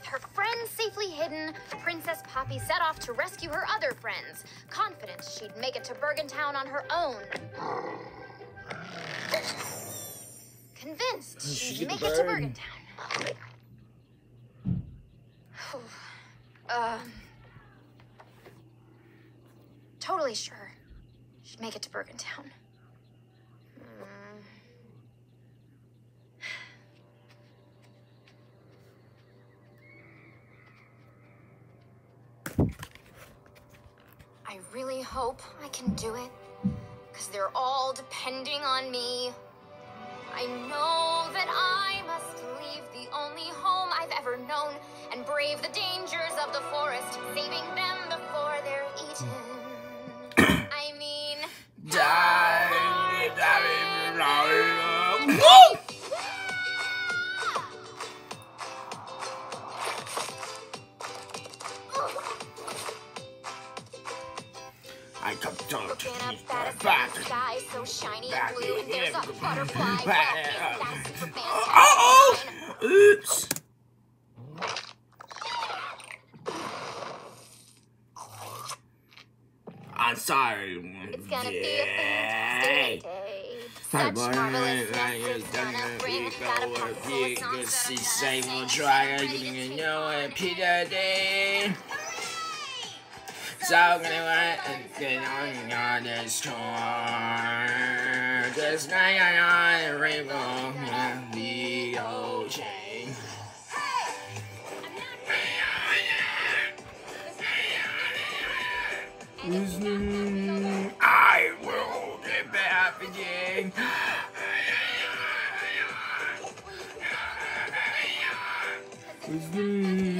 With her friends safely hidden, Princess Poppy set off to rescue her other friends, confident she'd make it to Bergentown on her own. Convinced She she'd get make it to. Bergentown. um, totally sure she'd make it to Bergentown. I really hope I can do it. Because they're all depending on me. I know that I must leave the only home I've ever known and brave the dangers of the forest, saving them before they're eaten. I come down to looking up the back. sky so shiny Back and blue, and there's a butterfly Back. walking that super fantastic Oh! Oops. I'm sorry. It's gonna be a fantastic day. Such marvelous gonna bring about a pocket full of songs I'm gonna we'll sing. try Ready to to you know one Peter Day. So gonna let it get on this tour. Just on the rainbow in the ocean. Mm-hmm. I will get back again. Yeah,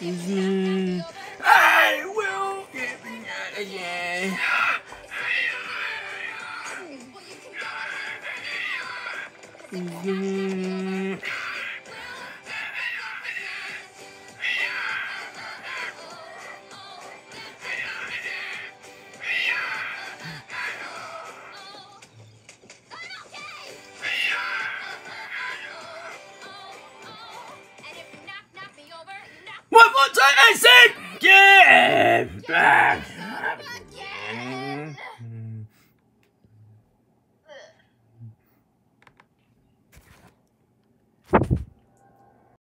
I will get me again. well, I said, get back.